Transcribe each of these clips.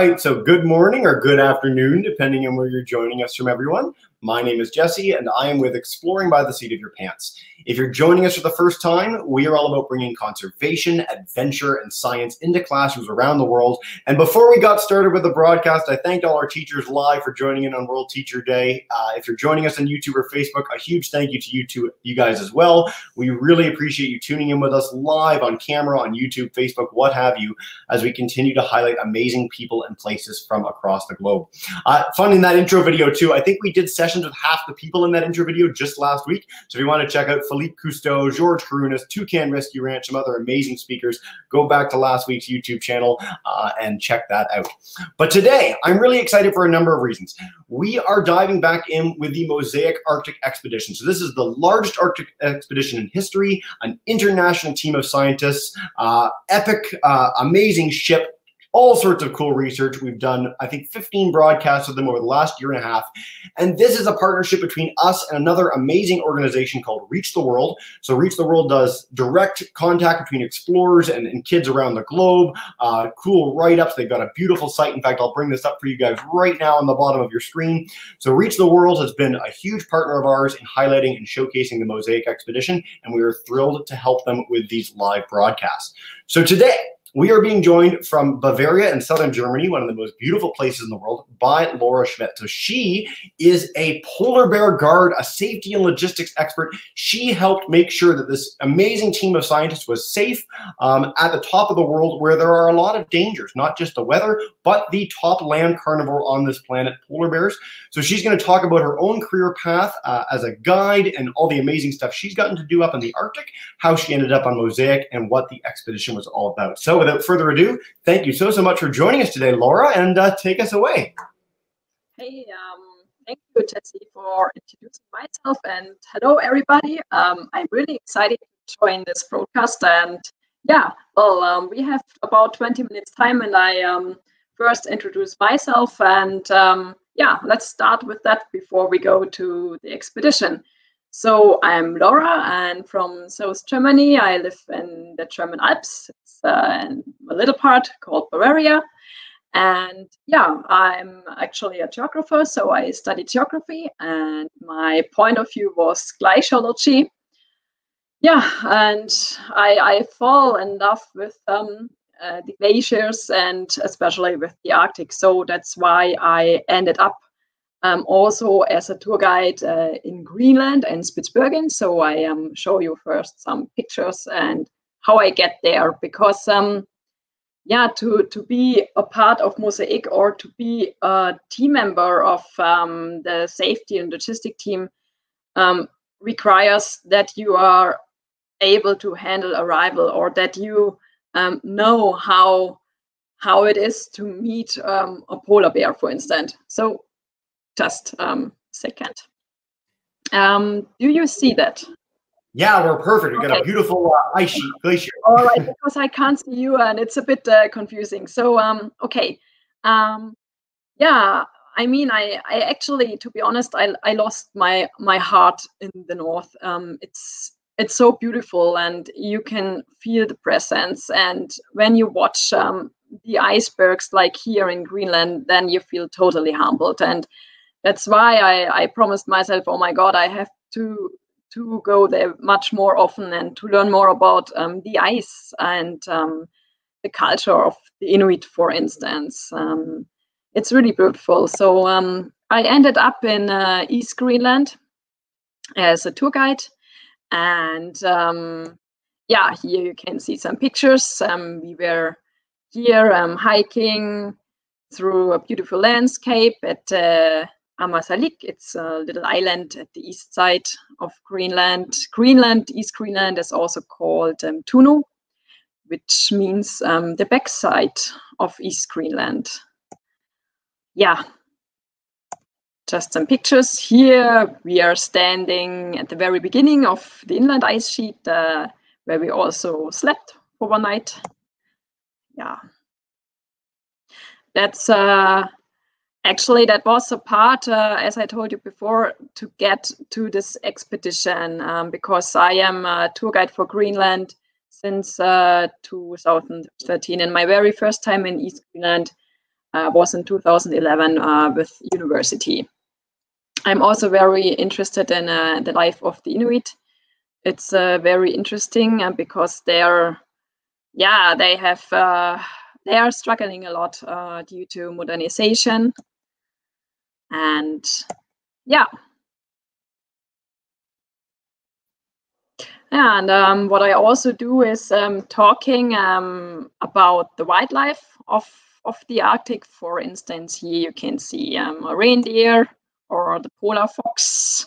Right, so good morning or good afternoon, depending on where you're joining us from, everyone. My name is Jesse, and I am with Exploring by the Seat of Your Pants. If you're joining us for the first time, we are all about bringing conservation, adventure, and science into classrooms around the world. And before we got started with the broadcast, I thanked all our teachers live for joining in on World Teacher Day. Uh, if you're joining us on YouTube or Facebook, a huge thank you to you two, you guys as well. We really appreciate you tuning in with us live on camera, on YouTube, Facebook, what have you, as we continue to highlight amazing people and places from across the globe. Uh, fun in that intro video too. I think we did sessions with half the people in that intro video just last week. So if you want to check out Philippe Cousteau, George Kourounis, Toucan Rescue Ranch, some other amazing speakers. Go back to last week's YouTube channel uh, and check that out. But today, I'm really excited for a number of reasons. We are diving back in with the Mosaic Arctic Expedition. So this is the largest Arctic expedition in history, an international team of scientists, uh, epic, uh, amazing ship all sorts of cool research. We've done, I think, 15 broadcasts with them over the last year and a half. And this is a partnership between us and another amazing organization called Reach the World. So, Reach the World does direct contact between explorers and, and kids around the globe, uh, cool write ups. They've got a beautiful site. In fact, I'll bring this up for you guys right now on the bottom of your screen. So, Reach the World has been a huge partner of ours in highlighting and showcasing the Mosaic expedition. And we are thrilled to help them with these live broadcasts. So, today, we are being joined from Bavaria in southern Germany, one of the most beautiful places in the world, by Laura Schmidt. So she is a polar bear guard, a safety and logistics expert. She helped make sure that this amazing team of scientists was safe um, at the top of the world where there are a lot of dangers, not just the weather, but the top land carnivore on this planet, polar bears. So she's going to talk about her own career path uh, as a guide and all the amazing stuff she's gotten to do up in the Arctic, how she ended up on Mosaic, and what the expedition was all about. So without further ado, thank you so, so much for joining us today, Laura, and uh, take us away. Hey, um, thank you, Jesse, for introducing myself. And hello, everybody. Um, I'm really excited to join this broadcast. And yeah, well, um, we have about 20 minutes time, and I um, first introduce myself. And um, yeah, let's start with that before we go to the expedition. So I'm Laura, and from South Germany. I live in the German Alps. It's uh, a little part called Bavaria. And yeah, I'm actually a geographer, so I studied geography, and my point of view was glaciology. Yeah, and I, I fall in love with um, uh, the glaciers and especially with the Arctic. So that's why I ended up um, also as a tour guide uh, in Greenland and Spitsbergen. So I um, show you first some pictures and how I get there because um, yeah, to to be a part of Mosaic or to be a team member of um, the safety and logistic team um, requires that you are able to handle arrival or that you um, know how how it is to meet a polar bear, for instance. So just um, second. Um, do you see that? Yeah, we're perfect. We okay. got a beautiful uh, ice sheet glacier. All right, because I can't see you and it's a bit uh, confusing. So, um, okay. Um, yeah, I mean, I, I actually, to be honest, I, I lost my my heart in the north. Um, it's it's so beautiful, and you can feel the presence. And when you watch um, the icebergs, like here in Greenland, then you feel totally humbled. And that's why I, I promised myself, oh my God, I have to to go there much more often and to learn more about um, the ice and um, the culture of the Inuit, for instance. Um, it's really beautiful. So um, I ended up in uh, East Greenland as a tour guide. And um, yeah, here you can see some pictures. Um, we were here hiking through a beautiful landscape at uh, Ammassalik. It's a little island at the east side of Greenland. Greenland, East Greenland, is also called um, Tunu, which means um, the backside of East Greenland. Yeah, just some pictures. Here we are standing at the very beginning of the inland ice sheet, uh, where we also slept for one night. Yeah, that's uh, Actually, that was a part, uh, as I told you before, to get to this expedition um, because I am a tour guide for Greenland since uh, 2013. And my very first time in East Greenland, uh, was in 2011 uh, with university. I'm also very interested in uh, the life of the Inuit. It's uh, very interesting because they're, yeah, they have, they are struggling a lot due to modernization. And yeah, And um, what I also do is um, talking um, about the wildlife of, of the Arctic. For instance, here you can see um, a reindeer or the polar fox,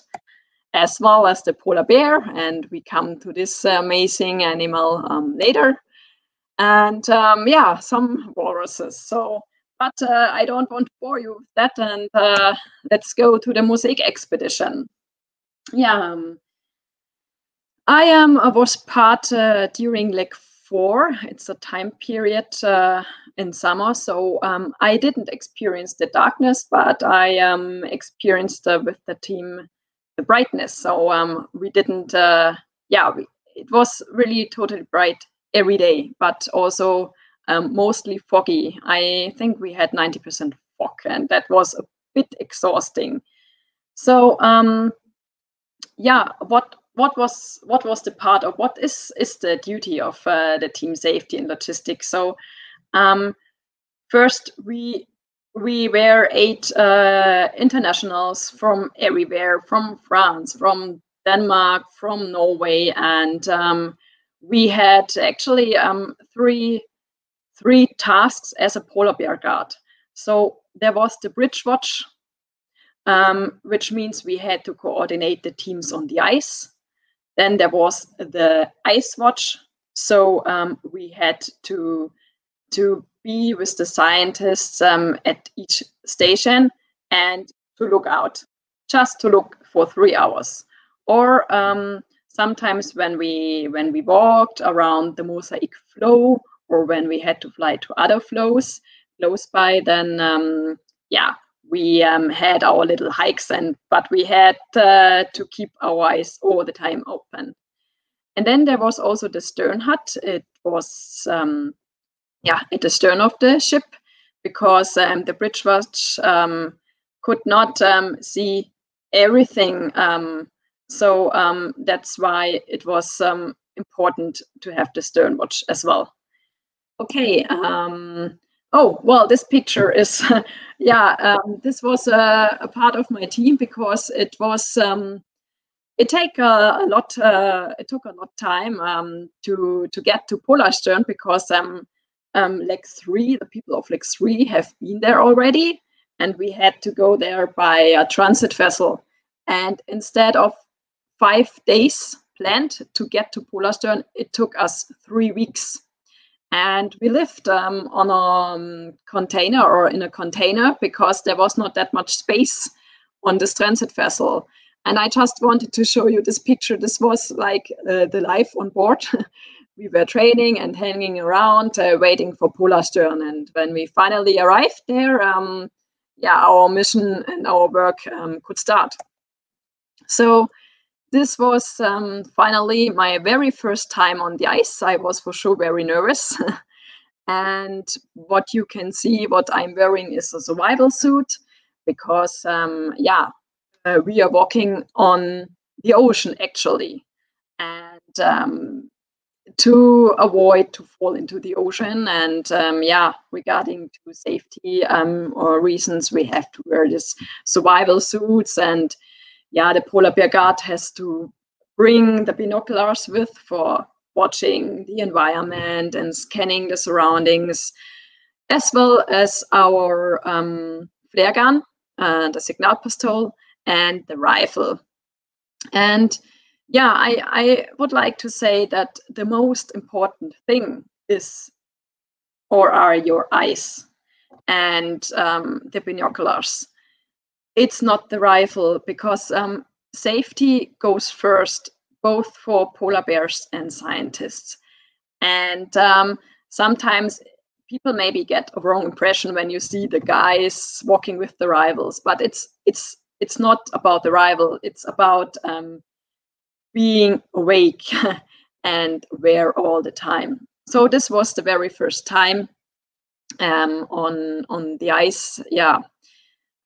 as well as the polar bear. And we come to this amazing animal um, later. And um, yeah, some walruses. So, but uh, I don't want to bore you with that. And uh, let's go to the Mosaic expedition. Yeah. I um, was part uh, during like four. It's a time period uh, in summer, so um, I didn't experience the darkness, but I um, experienced uh, with the team the brightness. So um, we didn't. Uh, yeah, we, it was really totally bright every day, but also um, mostly foggy. I think we had ninety percent fog, and that was a bit exhausting. So um, yeah, what what was what was the part of what is is the duty of uh, the team safety and logistics? So um, first we we were eight uh, internationals from everywhere, from France, from Denmark, from Norway, and um, we had actually um, three three tasks as a polar bear guard. So there was the bridge watch, um, which means we had to coordinate the teams on the ice. Then there was the ice watch. So um, we had to to be with the scientists um, at each station and to look out, just to look for three hours. Or um, sometimes when we when we walked around the mosaic floe, or when we had to fly to other floes close by, then um, yeah, we um, had our little hikes and but we had uh, to keep our eyes all the time open. And then there was also the stern hut. It was um, yeah at the stern of the ship because um, the bridge watch um, could not um, see everything um, so that's why it was important to have the stern watch as well okay Oh, well, this picture is, yeah, um, this was a, a, part of my team because it was, um, it take a, a lot, uh, it took a lot time um, to to get to Polarstern because um, um, Leg 3, the people of Leg 3 have been there already and we had to go there by a transit vessel. And instead of five days planned to get to Polarstern, it took us three weeks and we lived um, on a um, container or in a container because there was not that much space on this transit vessel. And I just wanted to show you this picture. This was like uh, the life on board. we were training and hanging around, uh, waiting for Polarstern. And when we finally arrived there, um, yeah, our mission and our work um, could start. So this was um, finally my very first time on the ice. I was for sure very nervous. and what you can see, what I'm wearing is a survival suit because, um, yeah, uh, we are walking on the ocean actually. And um, to avoid to fall into the ocean and um, yeah regarding to safety um, or reasons we have to wear this survival suits and yeah, the polar bear guard has to bring the binoculars with for watching the environment and scanning the surroundings, as well as our um, flare gun, uh, the signal pistol, and the rifle. And yeah, I, I would like to say that the most important thing is or are your eyes and um, the binoculars it's not the rifle because um, safety goes first, both for polar bears and scientists. And um, sometimes people maybe get a wrong impression when you see the guys walking with the rivals, but it's it's it's not about the rival. It's about um, being awake and aware all the time. So this was the very first time um, on on the ice. Yeah,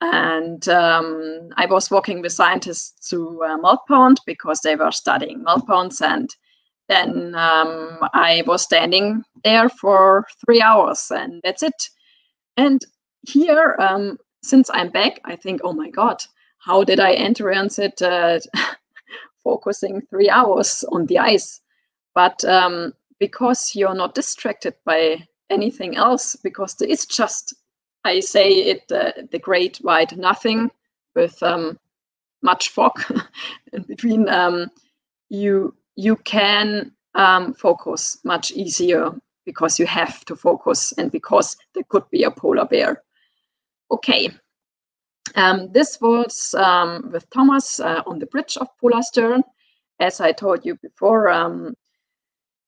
and um, I was walking with scientists to uh, melt pond because they were studying melt ponds, and then um, I was standing there for three hours, and that's it. And here, um, since I'm back, I think, oh my god, how did I enter it uh, focusing three hours on the ice? But um, because you're not distracted by anything else, because there is just, I say it, uh, the great white nothing with um, much fog in between. Um, you you can um, focus much easier because you have to focus and because there could be a polar bear. Okay, um, this was um, with Thomas uh, on the bridge of Polarstern. As I told you before, um,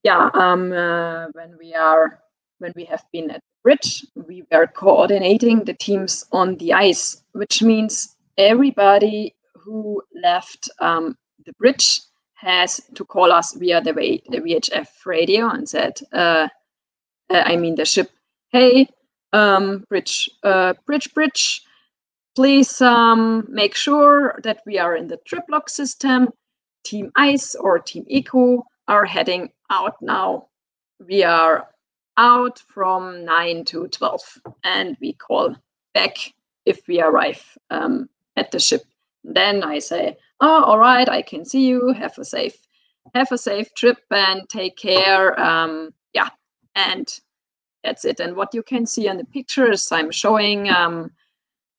yeah, uh, when we are when we have been at the bridge, we were coordinating the teams on the ice, which means everybody who left um, the bridge has to call us via the, the VHF radio and said, uh, uh, I mean the ship, hey, um, bridge, uh, bridge, bridge, please um, make sure that we are in the trip log system. Team ICE or Team ECO are heading out now. We are out from 9 to 12 and we call back if we arrive um, at the ship. Then I say, oh, all right, I can see you. Have a safe, have a safe trip and take care. Um, yeah, and that's it. And what you can see in the pictures I'm showing um,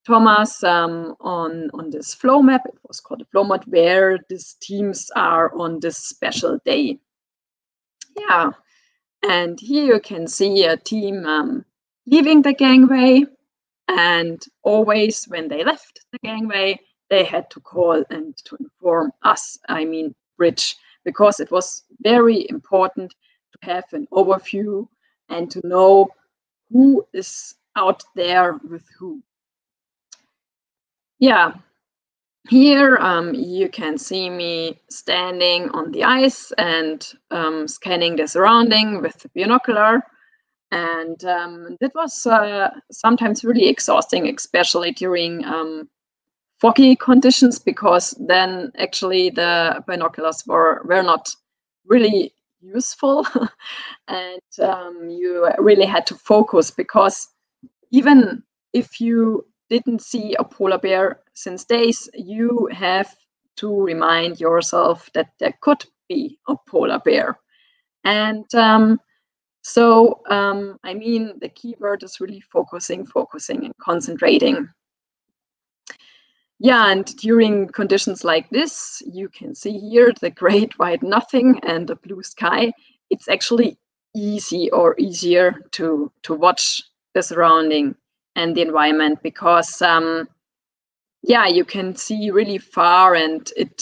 Thomas um, on, on this floe map, it was called a floe map, where these teams are on this special day. Yeah, and here you can see a team um, leaving the gangway, and always when they left the gangway, they had to call and to inform us, I mean Bridge, because it was very important to have an overview and to know who is out there with who. Yeah, here um, you can see me standing on the ice and um, scanning the surrounding with the binocular. And um, that was uh, sometimes really exhausting, especially during um, foggy conditions, because then actually the binoculars were, were not really useful and um, you really had to focus because even if you didn't see a polar bear since days you have to remind yourself that there could be a polar bear and um, so um, i mean the keyword is really focusing focusing and concentrating yeah, and during conditions like this, you can see here the great white nothing and the blue sky. It's actually easy or easier to to watch the surrounding and the environment because um, yeah, you can see really far and it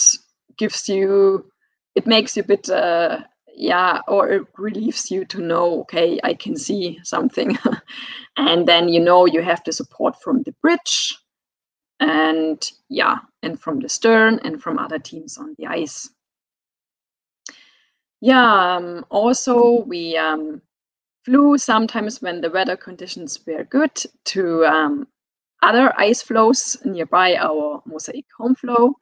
gives you it makes you a bit uh, yeah or it relieves you to know okay i can see something and then you know you have the support from the bridge and yeah, and from the stern and from other teams on the ice. Yeah, um, also we um, flew sometimes when the weather conditions were good to um, other ice floes nearby our mosaic home floe,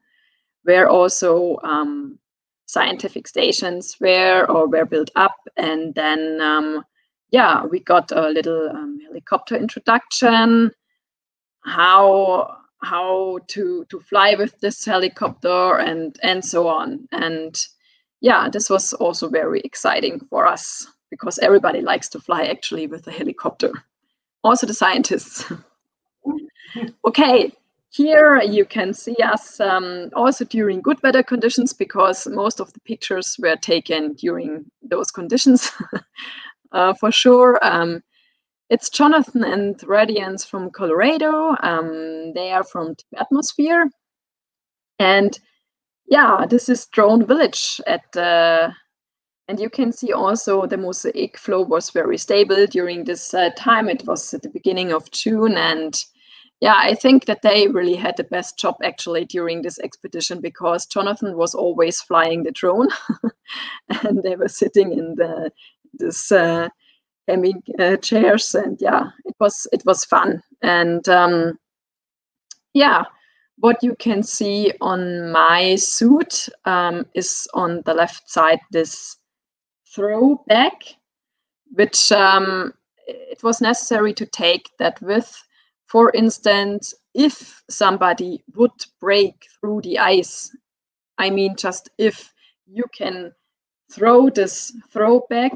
where also um, scientific stations were or were built up, and then um, yeah, we got a little um, helicopter introduction, how how to to fly with this helicopter and and so on. And yeah this was also very exciting for us because everybody likes to fly actually with a helicopter also the scientists okay here you can see us um, also during good weather conditions because most of the pictures were taken during those conditions uh, for sure um, it's Jonathan and Radiance from Colorado. Um, they are from Team Atmosphere. And yeah, this is Drone Village at uh, and you can see also the mosaic floe was very stable during this uh, time. It was at the beginning of June. And yeah, I think that they really had the best job actually during this expedition because Jonathan was always flying the drone and they were sitting in the this uh, camping uh, chairs, and yeah, it was it was fun. And um, yeah, what you can see on my suit um, is on the left side this throwback, which um, it was necessary to take that with. For instance, if somebody would break through the ice, I mean, just if you can throw this throwback,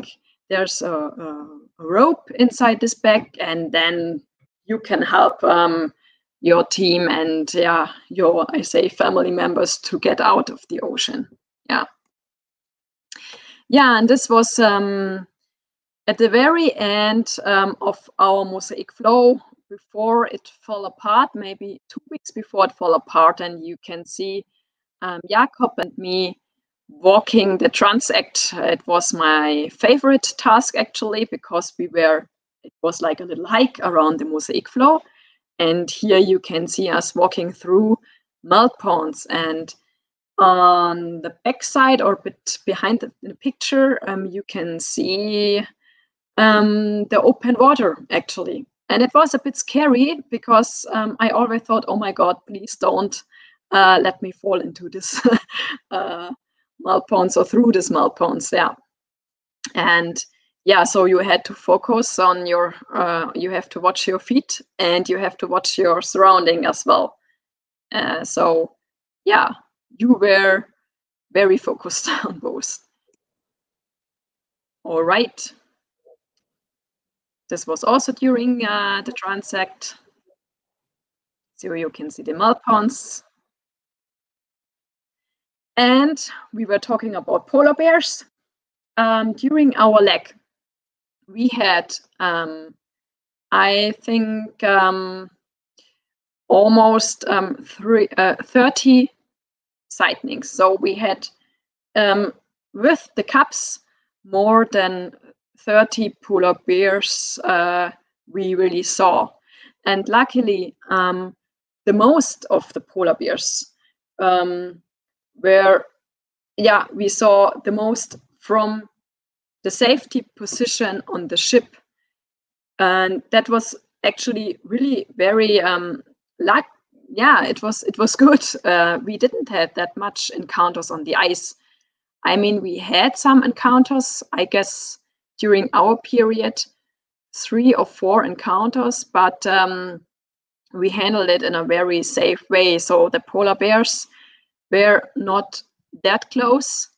there's a, a, rope inside this bag, and then you can help um, your team and yeah, your I say family members to get out of the ocean. Yeah, yeah, and this was um, at the very end um, of our mosaic floe before it fell apart, maybe two weeks before it fell apart, and you can see um, Jakob and me walking the transect. It was my favorite task actually because we were. It was like a little hike around the mosaic floe, and here you can see us walking through melt ponds and on the back side or bit behind the, picture um, you can see um, the open water actually. And it was a bit scary because um, I always thought, oh my God, please don't uh, let me fall into this uh, melt ponds or through this melt ponds. Yeah. And yeah, so you had to focus on your, uh, you have to watch your feet and you have to watch your surrounding as well. Uh, so yeah, you were very focused on both. All right. This was also during uh, the transect. So you can see the melt ponds. And we were talking about polar bears. Um, during our leg, we had, um, I think, um, almost um, three, uh, 30 sightings. So we had, um, with the cubs, more than 30 polar bears uh, we really saw. And luckily, um, the most of the polar bears um, were, yeah, we saw the most from the safety position on the ship. And that was actually really very um, luck. Yeah, it was it was good. Uh, we didn't have that much encounters on the ice. I mean, we had some encounters. I guess during our period three or four encounters, but um, we handled it in a very safe way. So the polar bears were not that close,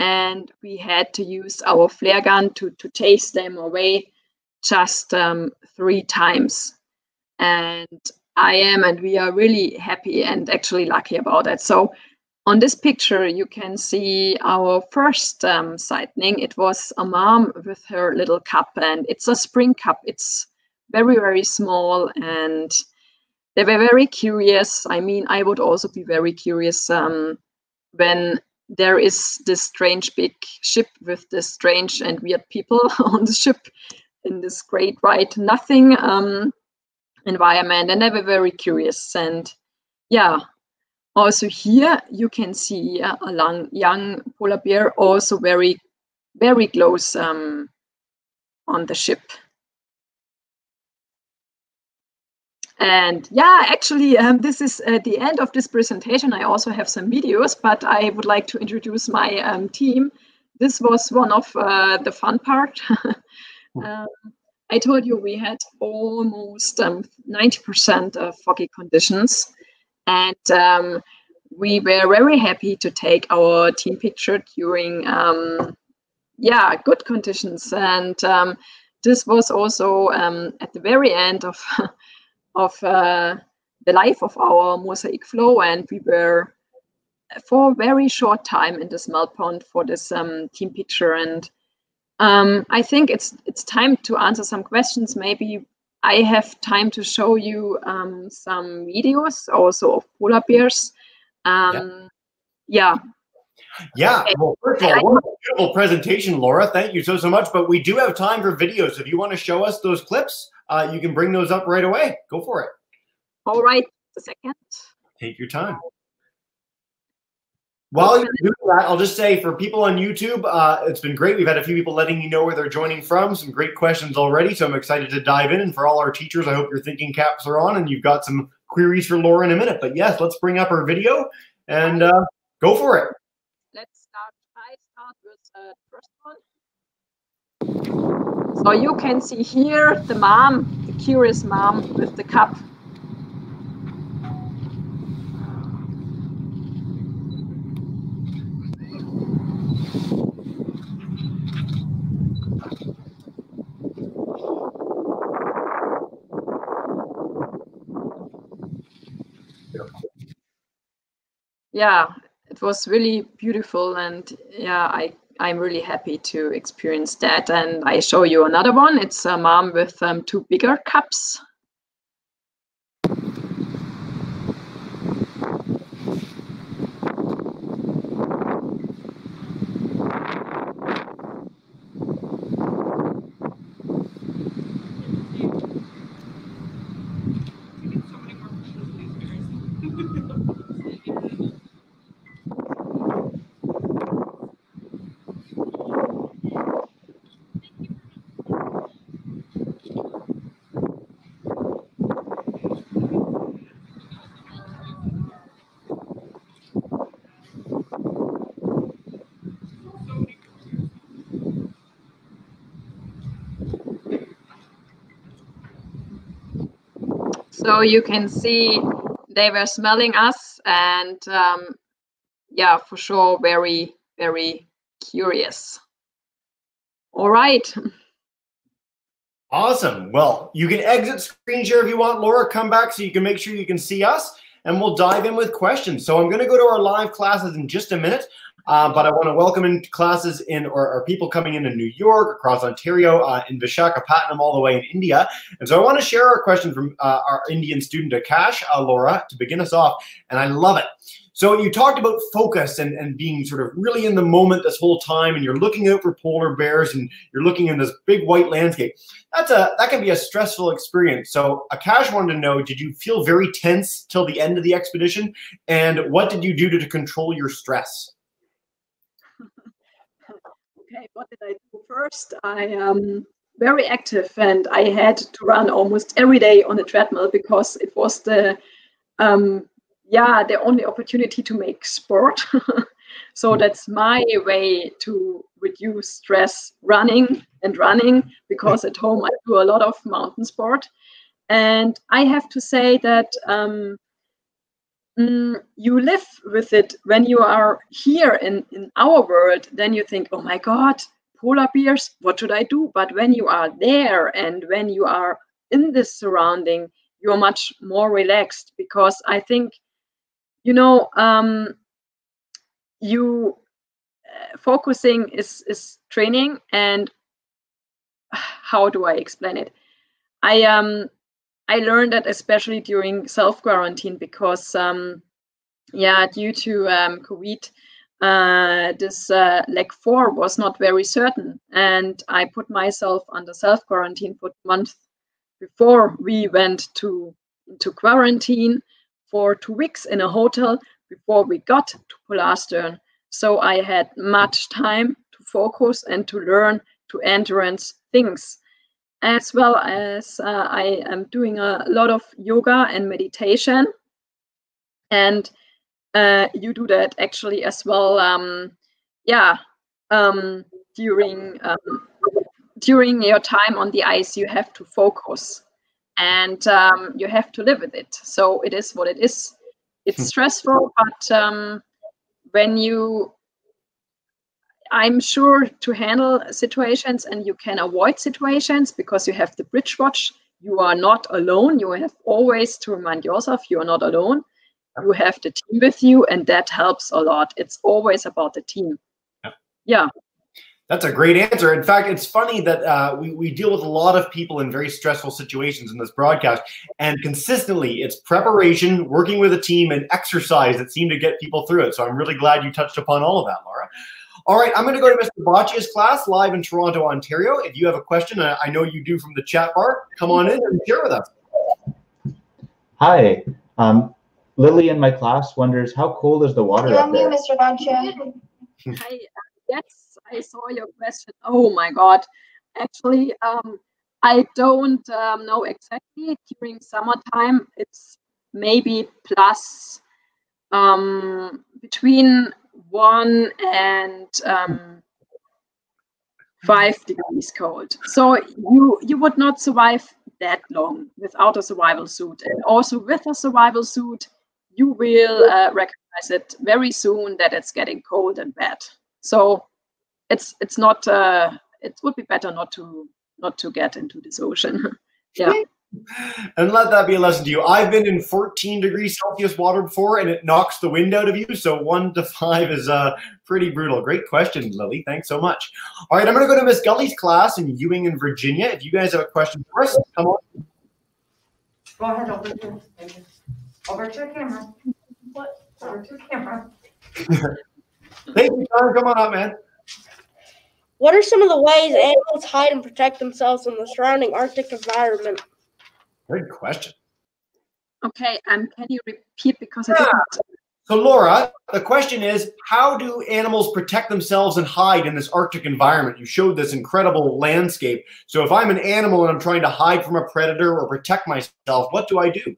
and we had to use our flare gun to, to chase them away just um, three times. And I am, and we are really happy and actually lucky about it. So on this picture, you can see our first um, sighting. It was a mom with her little cup, and it's a spring cup. It's very, very small, and they were very curious. I mean, I would also be very curious um, when there is this strange big ship with this strange and weird people on the ship in this great white nothing um, environment, and they were very curious. And yeah, also here you can see a long, young polar bear also very, very close um, on the ship. And yeah, actually, um, this is uh, the end of this presentation. I also have some videos, but I would like to introduce my um, team. This was one of uh, the fun part. I told you we had almost 90% um, of foggy conditions. And um, we were very happy to take our team picture during, um, yeah, good conditions. And um, this was also um, at the very end of, of uh, the life of our mosaic floe. And we were for a very short time in this melt pond for this um, team picture. And um, I think it's it's time to answer some questions. Maybe I have time to show you um, some videos also of polar bears. Um, yeah. Yeah. yeah. Well, first of all, what a beautiful presentation, Laura. Thank you so, so much. But we do have time for videos. If you want to show us those clips, uh, you can bring those up right away. Go for it. All right. A second. Take your time. While you're doing that, I'll just say for people on YouTube, uh, it's been great. We've had a few people letting me know where they're joining from. Some great questions already, so I'm excited to dive in. And for all our teachers, I hope your thinking caps are on and you've got some queries for Laura in a minute. But yes, let's bring up our video and uh, go for it. Let's start. I start with the first one. So you can see here the mom, the curious mom with the cup yeah, it was really beautiful, and yeah, I I'm really happy to experience that. And I show you another one. It's a mom with um, two bigger cups So you can see they were smelling us and um, yeah, for sure, very, very curious. All right. Awesome. Well, you can exit screen share if you want. Laura, come back so you can make sure you can see us and we'll dive in with questions. So I'm going to go to our live classes in just a minute. Uh, but I want to welcome in classes in or, or, people coming in in New York, across Ontario, uh, in Vishakhapatnam, all the way in India. And so I want to share our question from uh, our Indian student Akash, uh, Laura, to begin us off. And I love it. So you talked about focus and, and being sort of really in the moment this whole time, and you're looking out for polar bears and you're looking in this big white landscape. That's a that can be a stressful experience. So Akash wanted to know, did you feel very tense till the end of the expedition? And what did you do to, to control your stress? Okay, what did I do first? I am very active and I had to run almost every day on a treadmill because it was the um, yeah the only opportunity to make sport. so that's my way to reduce stress running and running because at home I do a lot of mountain sport. And I have to say that um, mm, you live with it when you are here in, in our world then you think oh my god polar bears what should i do? But when you are there and when you are in this surrounding you're much more relaxed because i think you know um, you uh, focusing is is training and how do i explain it? I um I learned that especially during self quarantine because, um, yeah, due to um, COVID, uh, this uh, leg four was not very certain, and I put myself under self quarantine for month before we went to to quarantine for two weeks in a hotel before we got to Polarstern. So I had much time to focus and to learn to endurance things as well as uh, I am doing a lot of yoga and meditation. And uh, you do that actually as well. Um, yeah, um, during um, during your time on the ice, you have to focus and um, you have to live with it. So it is what it is. It's hmm. stressful, but um, when you I'm sure to handle situations and you can avoid situations because you have the bridge watch. You are not alone. You have always to remind yourself you are not alone. You have the team with you, and that helps a lot. It's always about the team. Yeah. yeah. That's a great answer. In fact, it's funny that uh, we, we deal with a lot of people in very stressful situations in this broadcast, and consistently it's preparation, working with a team, and exercise that seem to get people through it. So I'm really glad you touched upon all of that, Laura. All right, I'm going to go to Mr. Boccia's class live in Toronto, Ontario. If you have a question, I know you do from the chat bar, come on in and share with us. Hi. Um, Lily in my class wonders how cold is the water You're up there? mute, Mr. Boncha. Hi, uh, yes, I saw your question. Oh my God. Actually, um, I don't um, know exactly. During summertime, it's maybe plus um, between one and um, five degrees cold. So you you would not survive that long without a survival suit. And also with a survival suit, you will uh, recognize it very soon that it's getting cold and bad. So it's it's not. Uh, it would be better not to not to get into this ocean. yeah. And let that be a lesson to you. I've been in 14 degrees Celsius water before, and it knocks the wind out of you. So one to five is uh, pretty brutal. Great question, Lily. Thanks so much. All right, I'm going to go to Miss Gully's class in Ewing in Virginia. If you guys have a question for us, come on. Go ahead, over to, over to the camera. What? Over to the camera. Thank you, John. Come on up, man. What are some of the ways animals hide and protect themselves in the surrounding Arctic environment? Good question. Okay. Um. Can you repeat because I didn't. So, Laura, the question is how do animals protect themselves and hide in this Arctic environment? You showed this incredible landscape. So, if I'm an animal and I'm trying to hide from a predator or protect myself, what do I do?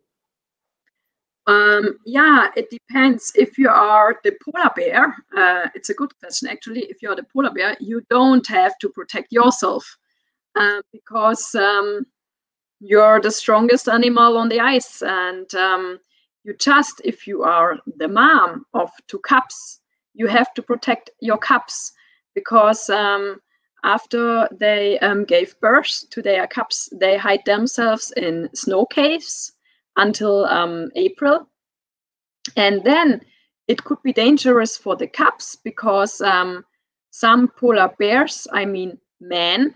Um, yeah, it depends. If you are the polar bear, uh, it's a good question actually. If you are the polar bear, you don't have to protect yourself uh, because um, you're the strongest animal on the ice, and um, you just, if you are the mom of two cubs, you have to protect your cubs because um, after they um, gave birth to their cubs, they hide themselves in snow caves until um, April. And then it could be dangerous for the cubs because um, some polar bears, I mean men,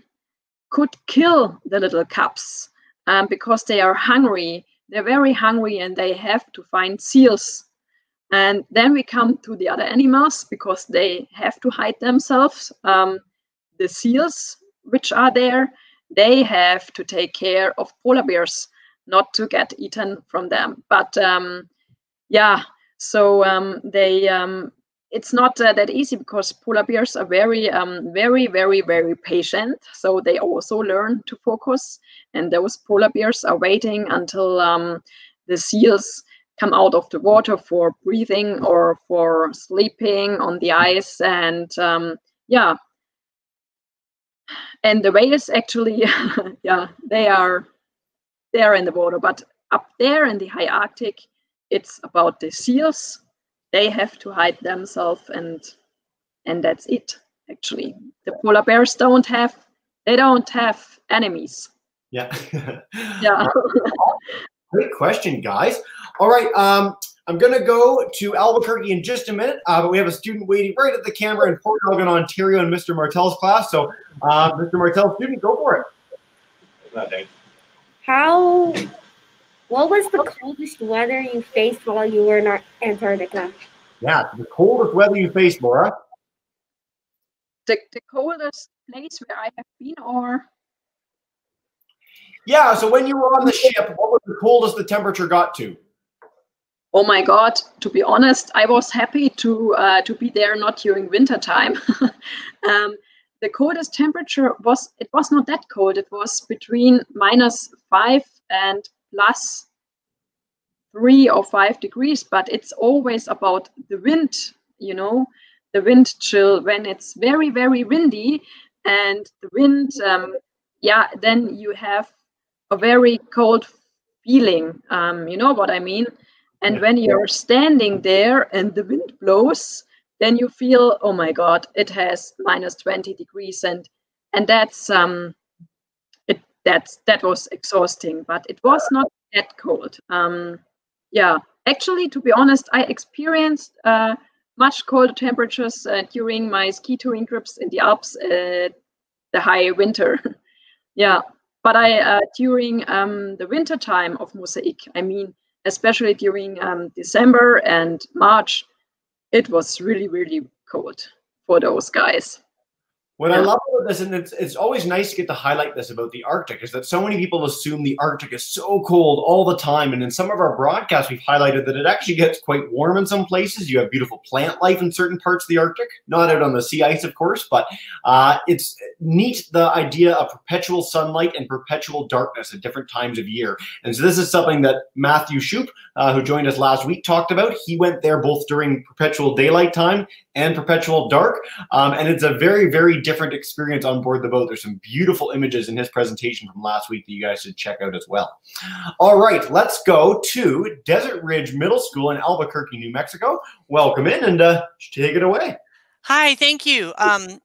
could kill the little cubs um, because they are hungry. They're very hungry and they have to find seals. And then we come to the other animals because they have to hide themselves. Um, the seals, which are there, they have to take care of polar bears not to get eaten from them. But um, yeah, so um, they um, it's not uh, that easy because polar bears are very, um, very, very, very patient. So they also learn to focus, and those polar bears are waiting until um, the seals come out of the water for breathing or for sleeping on the ice, and um, yeah. And the whales actually, yeah, they are there in the water. But up there in the high Arctic, it's about the seals. They have to hide themselves, and and that's it. Actually, the polar bears don't have they don't have enemies. Yeah. Yeah. Great question, guys. All right. Um, I'm going to go to Albuquerque in just a minute, uh, but we have a student waiting right at the camera in Port Elgin, Ontario, in Mr. Martel's class. So, uh, Mr. Martel, student, go for it. How, what was the coldest weather you faced while you were in Antarctica? Yeah, the coldest weather you faced, Laura. the, the coldest place where I have been, or Yeah, so when you were on the ship, what was the coldest the temperature got to? oh my god to be honest i was happy to uh, to be there not during winter time um, the coldest temperature was it was not that cold it was between minus five and plus three or five degrees but it's always about the wind you know the wind chill when it's very very windy and the wind um, yeah then you have a very cold feeling um, you know what i mean and Yeah. when you're standing there and the wind blows, then you feel, oh my God, it has minus 20 degrees. And and that's um that's that was exhausting, but it was not that cold. Um yeah. Actually, to be honest, I experienced uh, much colder temperatures uh, during my ski touring trips in the Alps, uh, the high winter. yeah, but I uh, during um, the winter time of Mosaic, I mean, especially during um, December and March, it was really, really cold for those guys. What I love about this, and it's, it's always nice to get to highlight this about the Arctic, is that so many people assume the Arctic is so cold all the time. And in some of our broadcasts, we've highlighted that it actually gets quite warm in some places. You have beautiful plant life in certain parts of the Arctic, not out on the sea ice, of course, but uh, it's neat the idea of perpetual sunlight and perpetual darkness at different times of year. And so this is something that Matthew Shupe, uh, who joined us last week, talked about. He went there both during perpetual daylight time and perpetual dark. Um, and it's a very, very different experience on board the boat. There's some beautiful images in his presentation from last week that you guys should check out as well. All right, let's go to Desert Ridge Middle School in Albuquerque, New Mexico. Welcome in and uh, take it away. Hi, thank you. Um,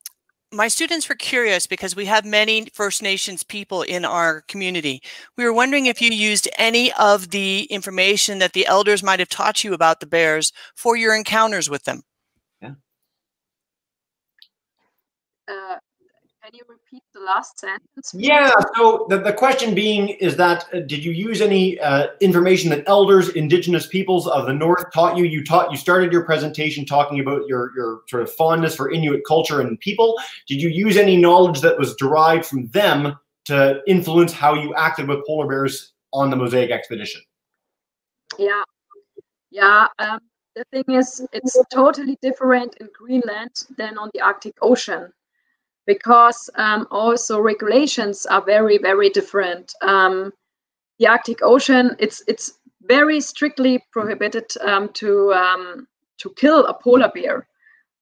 my students were curious because we have many First Nations people in our community. We were wondering if you used any of the information that the elders might have taught you about the bears for your encounters with them. Uh, can you repeat the last sentence? please? Yeah. So the, the question being is that uh, did you use any uh, information that elders, indigenous peoples of the North taught you? You taught you started your presentation talking about your your sort of fondness for Inuit culture and people. Did you use any knowledge that was derived from them to influence how you acted with polar bears on the MOSAiC expedition? Yeah, yeah. Um, the thing is, it's totally different in Greenland than on the Arctic Ocean, because um, also regulations are very, very different. Um, the Arctic Ocean, it's it's very strictly prohibited um, to um, to kill a polar bear.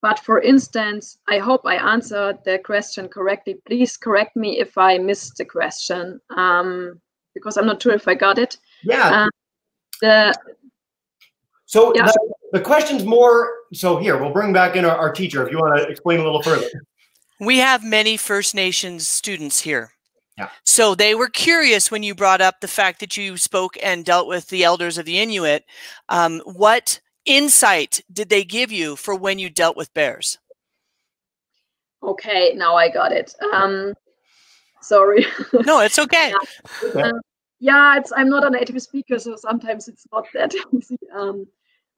But for instance, I hope I answered the question correctly. Please correct me if I missed the question, um, because I'm not sure if I got it. Yeah. Um, the So Yeah. the, the question's more. So here, we'll bring back in our, our teacher if you want to explain a little further. We have many First Nations students here. Yeah. So they were curious when you brought up the fact that you spoke and dealt with the elders of the Inuit. Um, what insight did they give you for when you dealt with bears? okay, now I got it. Um, sorry. No, it's okay. yeah, it's I'm not a native speaker, so sometimes it's not that easy. Um,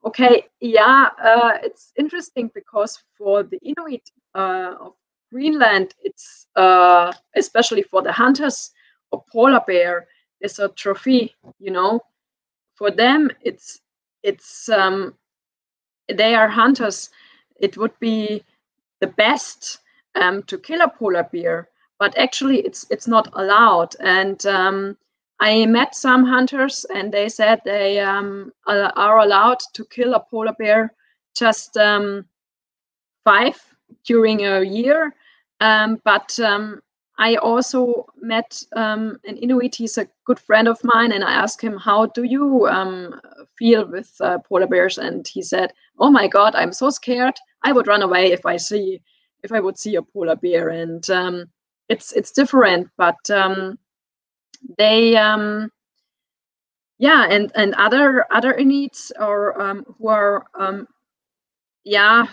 okay, yeah, uh, it's interesting because for the Inuit uh, of Greenland, it's uh, especially for the hunters, a polar bear is a trophy. You know, for them, it's it's um, they are hunters. It would be the best um, to kill a polar bear, but actually, it's it's not allowed. And um, I met some hunters, and they said they um, are are allowed to kill a polar bear just um, five during a year. Um, but um, I also met um, an Inuit. He's a good friend of mine, and I asked him, "How do you um, feel with uh, polar bears?" And he said, "Oh my God, I'm so scared. I would run away if I see if I would see a polar bear." And um, it's it's different, but um, they yeah, and and other other Inuits or um, who are um, yeah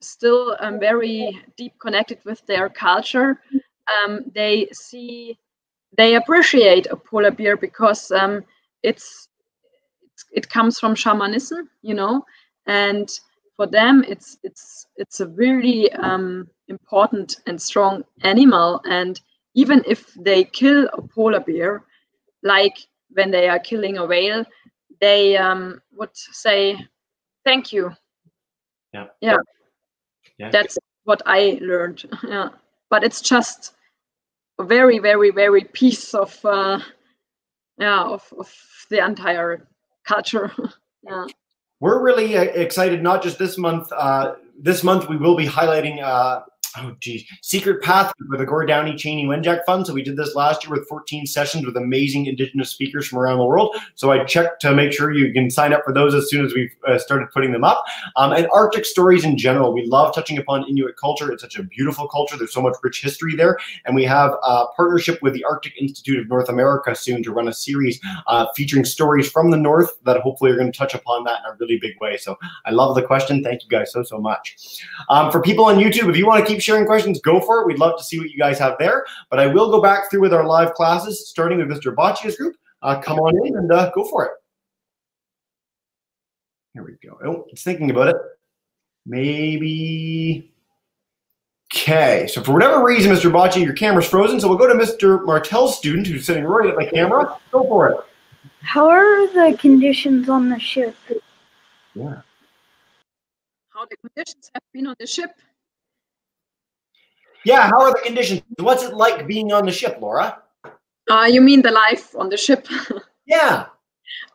still um, very deep connected with their culture. Um, they see they appreciate a polar bear because um, it's, it's it comes from shamanism, you know, and for them it's it's it's a really um, important and strong animal. And even if they kill a polar bear, like when they are killing a whale, they um, would say thank you. Yeah. Yeah. Yeah. That's what I learned. yeah. But it's just a very, very, very piece of uh, yeah of, of the entire culture. yeah. We're really uh, excited, not just this month. Uh, this month we will be highlighting. Uh, oh, geez, Secret Path with the Gord Downie Chanie Wenjack Fund. So we did this last year with 14 sessions with amazing Indigenous speakers from around the world. So I checked to make sure you can sign up for those as soon as we've uh, started putting them up. Um, and Arctic stories in general, we love touching upon Inuit culture. It's such a beautiful culture. There's so much rich history there, and we have a partnership with the Arctic Institute of North America soon to run a series uh, featuring stories from the north that hopefully are going to touch upon that in a really big way. So I love the question. Thank you guys so so much. Um, for people on YouTube, if you want to keep sharing questions, go for it. We'd love to see what you guys have there. But I will go back through with our live classes, starting with Mr. Boccia's group. Uh, come on in and uh, go for it. Here we go. Oh, it's thinking about it. Maybe. Okay, so for whatever reason, Mr. Bocci, your camera's frozen, so we'll go to Mr. Martel's student who's sitting right at my camera. Go for it. How are the conditions on the ship? Yeah. How the conditions have been on the ship? Yeah, how are the conditions? What's it like being on the ship, Laura? Uh, you mean the life on the ship? Yeah.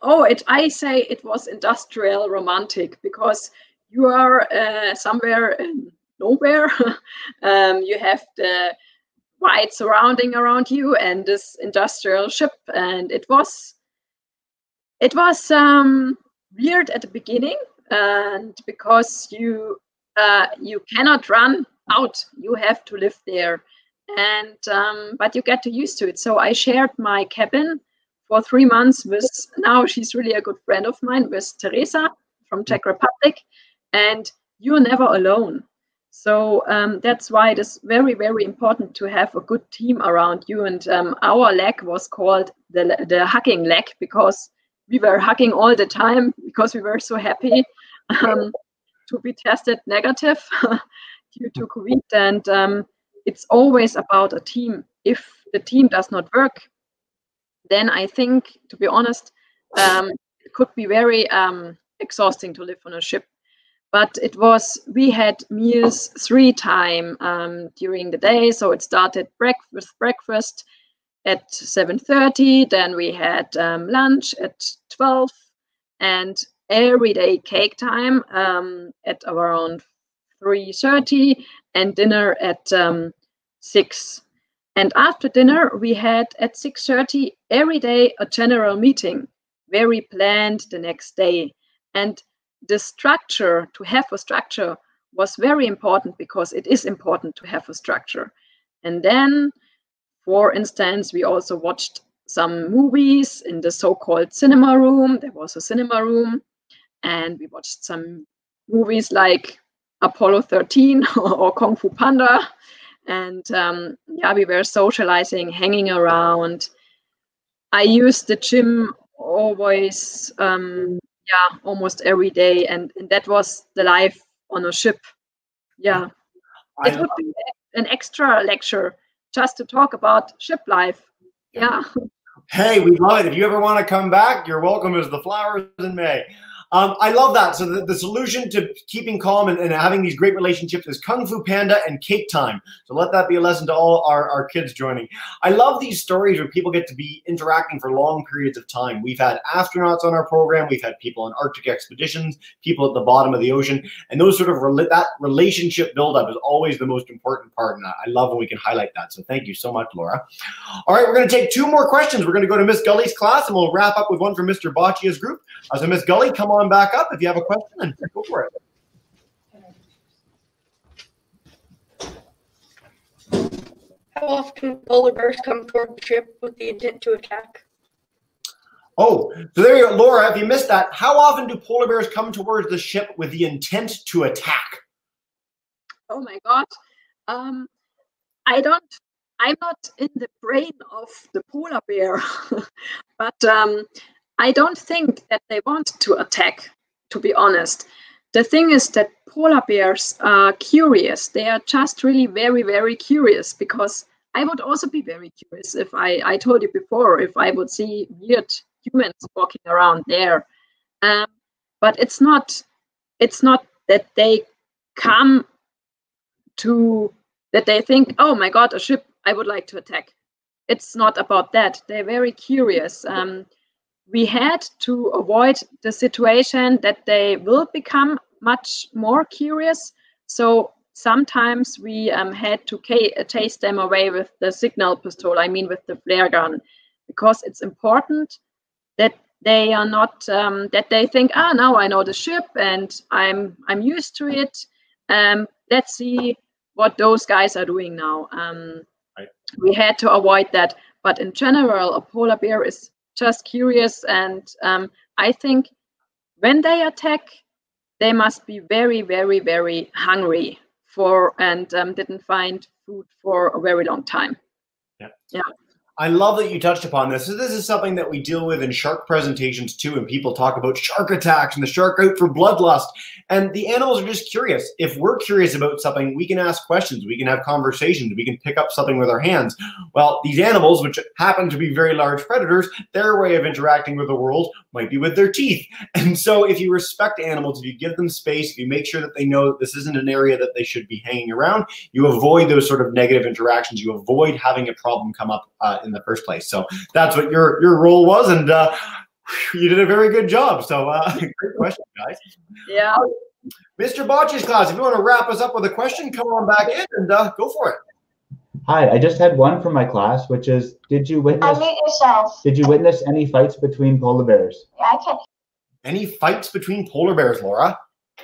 oh, it. I say it was industrial romantic because you are uh, somewhere in nowhere. um, you have the wide surrounding around you and this industrial ship, and it was it was um, weird at the beginning, and because you uh, you cannot run out, you have to live there, and um, but you get to used to it. So I shared my cabin for three months with now she's really a good friend of mine with Teresa from Czech Republic, and you're never alone. So um, that's why it is very, very important to have a good team around you. And um, our leg was called the, the hugging leg because we were hugging all the time because we were so happy um, to be tested negative due to COVID. And um, it's always about a team. If the team does not work, then I think, to be honest, um, it could be very um, exhausting to live on a ship. But it was we had meals three time um, during the day, so it started breakfast breakfast at 7:30. Then we had um, lunch at 12, and every day cake time um, at around 3:30, and dinner at um, six. And after dinner, we had at 6:30 every day a general meeting, very planned the next day. And the structure, to have a structure, was very important because it is important to have a structure. And then, for instance, we also watched some movies in the so-called cinema room. There was a cinema room, and we watched some movies like Apollo 13 or Kung Fu Panda. And um, yeah we were socializing hanging around. I used the gym always um, yeah almost every day and, and that was the life on a ship. Yeah. I it would be an extra lecture just to talk about ship life. Yeah. Hey, we love it. If you ever want to come back, you're welcome. As the flowers in May. Um, I love that. So the, the solution to keeping calm and, and having these great relationships is Kung Fu Panda and cake time. So let that be a lesson to all our, our kids joining. I love these stories where people get to be interacting for long periods of time. We've had astronauts on our program. We've had people on Arctic expeditions, people at the bottom of the ocean, and those sort of rela- that relationship buildup is always the most important part. And I I love when we can highlight that. So thank you so much, Laura. All right, we're going to take two more questions. We're going to go to Miss Gully's class, and we'll wrap up with one from Mr. Boccia's group. Uh, so Miss Gully, come on back up if you have a question, and go for it. How often polar bears come toward the ship with the intent to attack? Oh, so there you go, Laura. If you missed that, how often do polar bears come towards the ship with the intent to attack? oh my god um i don't i'm not in the brain of the polar bear but um i don't think that they want to attack to be honest the thing is that polar bears are curious they are just really very very curious because i would also be very curious if i i told you before if i would see weird humans walking around there um, but it's not it's not that they come to that they think, oh my god, a ship, I would like to attack. It's not about that. They're very curious. Um, we had to avoid the situation that they will become much more curious. So sometimes we um, had to ca- chase them away with the signal pistol, I mean, with the flare gun, because it's important that they are not um, that they think ah now i know the ship and i'm i'm used to it um, let's see what those guys are doing now um, Right. we had to avoid that but in general a polar bear is just curious and um, i think when they attack they must be very very very hungry for and um, didn't find food for a very long time I love that you touched upon this. So this is something that we deal with in shark presentations too, and people talk about shark attacks and the shark out for bloodlust. And the animals are just curious. If we're curious about something, we can ask questions, we can have conversations, we can pick up something with our hands. Well, these animals, which happen to be very large predators, their way of interacting with the world might be with their teeth. And so if you respect animals, if you give them space, if you make sure that they know that this isn't an area that they should be hanging around, you avoid those sort of negative interactions. You avoid having a problem come up uh, in the first place. So that's what your your role was, and uh, you did a very good job. So uh, great question, guys. Yeah. Mr. Boccia's class, if you want to wrap us up with a question, come on back in and uh, go for it. Hi, I just had one from my class, which is: Did you witness? Unmute yourself. Did you witness any fights between polar bears? Yeah, I can. Any fights between polar bears, Laura?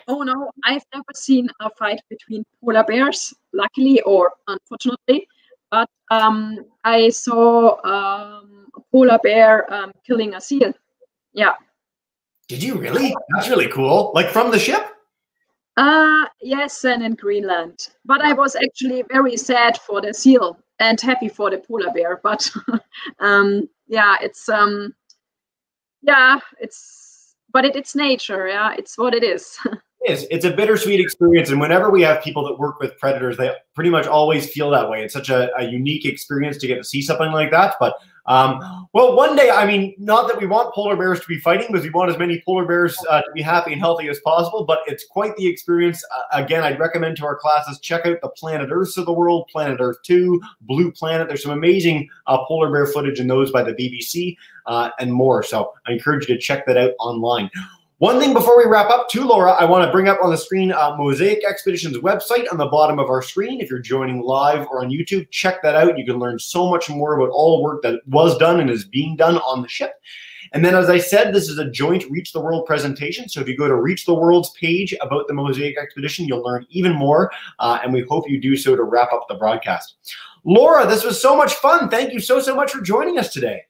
Oh no, I've never seen a fight between polar bears, luckily or unfortunately. But um, I saw um, a polar bear um, killing a seal. Yeah. Did you really? That's really cool. Like from the ship? Uh, yes, and in Greenland. But I was actually very sad for the seal and happy for the polar bear. But um, yeah, it's um, yeah, it's but it, it's nature. Yeah, it's what it is. It is. It's a bittersweet experience. And whenever we have people that work with predators, they pretty much always feel that way. It's such a, a unique experience to get to see something like that. But um, well, one day, I mean, not that we want polar bears to be fighting, because we want as many polar bears uh, to be happy and healthy as possible. But it's quite the experience. Uh, again, I'd recommend to our classes check out the Planet Earths of the world, Planet Earth Two, Blue Planet. There's some amazing uh, polar bear footage in those by the BBC uh, and more. So I encourage you to check that out online. One thing before we wrap up, too, Laura, I want to bring up on the screen uh, MOSAiC Expeditions website on the bottom of our screen. If you're joining live or on YouTube, check that out. You can learn so much more about all the work that was done and is being done on the ship. And then, as I said, this is a joint Reach the World presentation. So if you go to Reach the World's page about the MOSAiC Expedition, you'll learn even more. Uh, and we hope you do so to wrap up the broadcast. Laura, this was so much fun. Thank you so, so much for joining us today.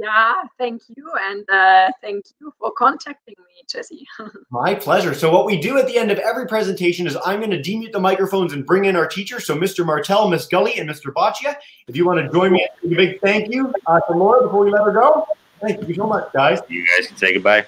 Yeah, thank you. And uh, thank you for contacting me, Jesse. My pleasure. So what we do at the end of every presentation is I'm going to demute the microphones and bring in our teachers. So Mr. Martell, Miss Gully, and Mr. Boccia, if you want to join me, a big thank you uh, to Laura before we let her go. Thank you so much, guys. You guys can say goodbye.